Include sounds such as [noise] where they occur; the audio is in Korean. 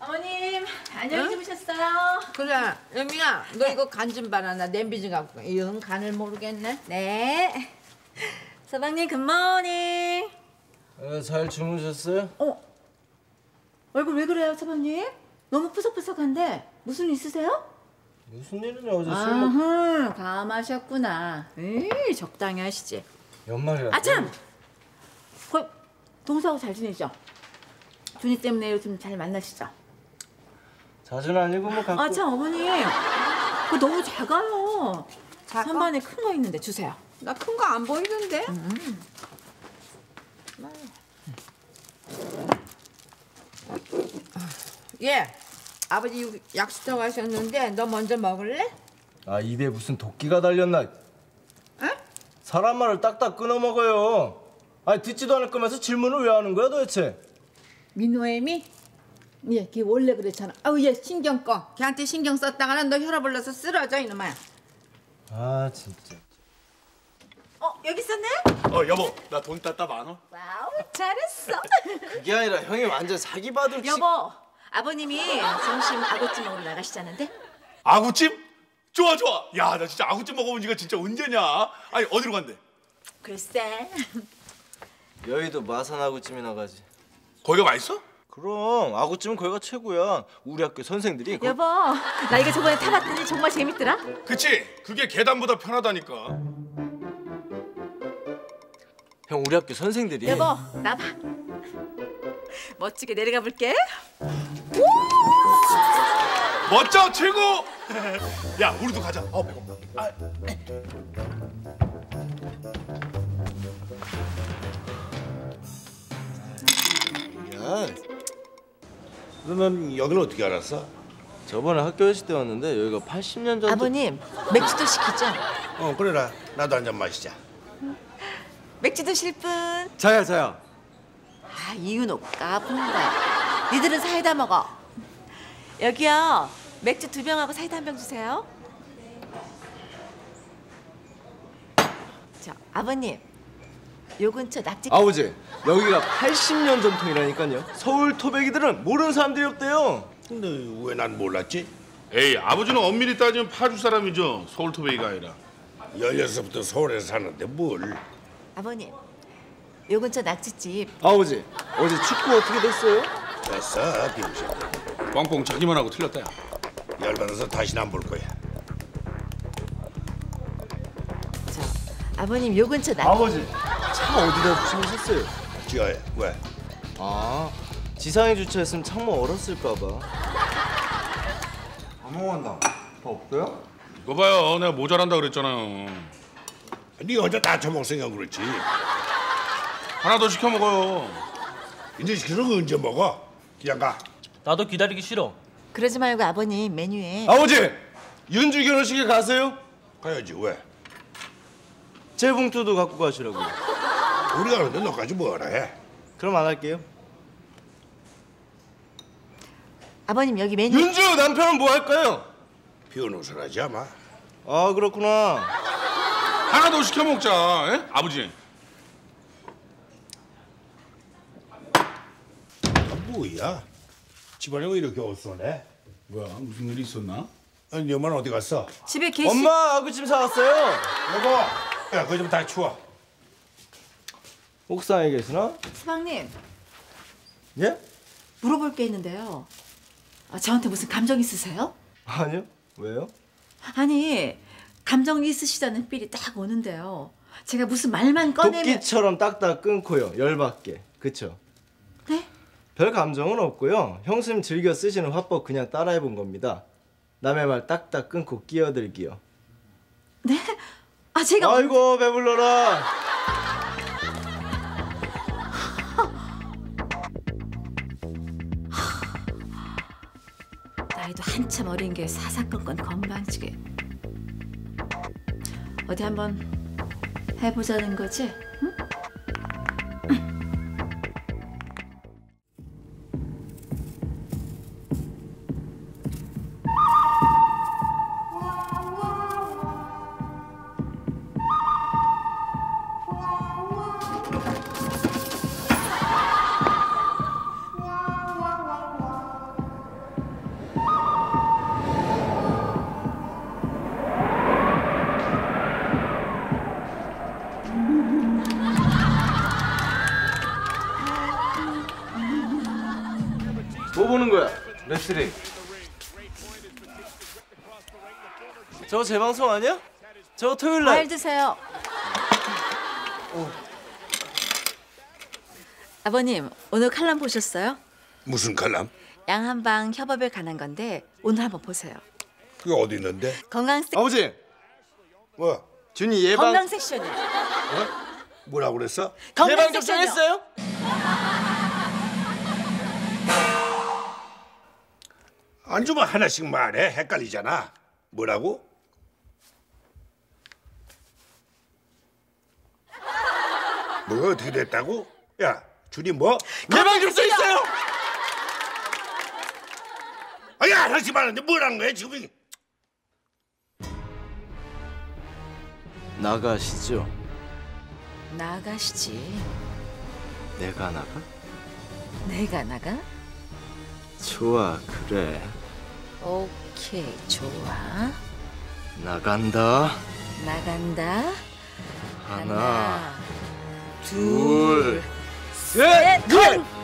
어머님 안녕히 주무셨어요? 그래, 여미야, 너 이거 간 좀 봐라. 나 냄비 좀 갖고. 이건 간을 모르겠네. 네. 서방님 굿모닝. 어, 잘 주무셨어요? 어? 얼굴 왜 그래요, 서방님? 너무 푸석푸석한데 무슨 일 있으세요? 무슨 일이냐 어제 술 먹... 아흠, 감하셨구나. 에이, 적당히 하시지. 연말이라 아참! 거 동서하고 잘 지내죠? 준이 때문에 요즘 잘 만나시죠? 자주는 아니고 뭐 가끔 아, 참, 어머니. 그거 너무 작아요. 선반에 큰 거 있는데 주세요. 나 큰 거 안 보이는데? 예, 아버지 육- 약수터 가셨는데 너 먼저 먹을래? 아 입에 무슨 도끼가 달렸나 사람 말을 딱딱 끊어 먹어요 아니 듣지도 않을 거면서 질문을 왜 하는 거야 도대체 민호애미? 예, 걔 원래 그랬잖아. 아우, 얘 신경 꺼. 걔한테 신경 썼다가는 너 혈압 올라서 쓰러져 이놈아. 아 진짜 어, 여기 있었네? 어 여보 나 돈 땄다 만원 와우, 잘했어. [laughs] 그게 아니라 형이 완전 사기 받을 여보, 아버님이 점심 아구찜 먹으러 나가시자는데? 아구찜? 좋아 좋아 야 나 진짜 아구찜 먹어본 지가 진짜 언제냐 아니 어디로 간대 글쎄. 여의도 마산 아구찜이 나 가지 거기가 맛있어? 그럼 아구찜은 거기가 최고야. 우리 학교 선생들이 거- 여보, 나 이거 저번에 타봤더니 정말 재밌더라. 그치? 그게 계단보다 편하다니까. 형 우리 학교 선생들이 여보, 나 봐. 멋지게 내려가 볼게. 멋져 최고! [laughs] 야 우리도 가자. 어 배고파 아, 야, 그러면 여기는 어떻게 알았어? 저번에 학교 있을 때 왔는데 여기가 80년 전 아버님, 맥주도 시키죠? 어, 그래라. 나도 한 잔 마시자. 맥주 드실 분? 자야 자야 아, 이윤옥 까쁜 거야. 니들은 사이다 먹어. 여기요. 맥주 두 병하고 사이다 한 병 주세요. 저 아버님. 요 근처 낙지 아버지 여기가 80년 전통이라니까요 서울 토백이들은 모르는 사람들이 없대요 근데 왜 난 몰랐지? 에이 아버지는 엄밀히 따지면 파주 사람이죠 서울 토베이가 아니라 16부터 서울에 사는데 뭘? 아버님. 요 근처 낙지집 아버지 어제 축구 어떻게 됐어요? 됐어, 빙신. 뻥뻥 자기만 하고 틀렸다 야 열받아서 다시는 안 볼 거야. 아버님 요 근처 낙 아버지 차 어디다 주차하셨어요? 지어야, 왜? 아 지상에 주차했으면 창문 얼었을까봐 안 먹는다 더 없어요? 이거 봐요 내가 모자란다 그랬잖아요 네 혼자 다 처먹으니까 그렇지. 하나 더 시켜 먹어요 이제 시켜서 언제 먹어? 그냥 가. 나도 기다리기 싫어. 그러지 말고 아버님 메뉴에 아버지 윤주 결혼식에 가세요? 가야지, 왜? 제 봉투도 갖고 가시라고요 우리 가는데 너까지 뭐하라 해? 그럼 안 할게요 아버님 여기 메뉴 윤주 남편은 뭐 할까요? 변호사라지 아마. 아 그렇구나 하나 더 시켜 먹자 예? 아버지 아, 뭐야? 집안에 왜 이렇게 어수선해? 뭐야 무슨 일이 있었나? 아니, 네 엄마는 어디 갔어? 집에 계시 엄마 아구찜 사왔어요 여보, 야, 그거 좀 다 치워. 옥상에 계시나? 수방님 예? 물어볼 게 있는데요. 아, 저한테 무슨 감정 있으세요? 아니요 왜요? 아니 감정 있으시다는 삘이 딱 오는데요. 제가 무슨 말만 꺼내면 도끼처럼 딱딱 끊고요 열받게 그쵸? 네? 별 감정은 없고요 형수님 즐겨 쓰시는 화법 그냥 따라해본 겁니다 남의 말 딱딱 끊고 끼어들기요 네? 아 제가 아이고 배불러라 나이도 한참 어린 게 사사건건 건방지게 어디 한번 해보자는 거지? 응? 거야? 레슬링. 저거 재방송 아니야? 저거 토요일 날. 과일 드세요. 아버님 오늘 칼럼 보셨어요? 무슨 칼럼? 양한방 협업에 관한 건데 오늘 한번 보세요. 그게 어디 있는데? 건강 세... 아버지, 뭐 준이 예방 건강 섹션이요. 뭐라고 그랬어? 건강 예방 섹션이요. 접종했어요? 안 주면 하나씩 말해. 헷갈리잖아. 뭐라고? 뭐가 어떻게 됐다고? 야, 준이 뭐? 예방 접종했어요. 아야, 하나씩 말하는데 뭐라는 거야 지금? 나가시죠. 나가시지. 내가 나가? 내가 나가? 좋아, 그래. 오케이 좋아. 나간다. 나간다. 하나, 둘, 셋, 넷, 건!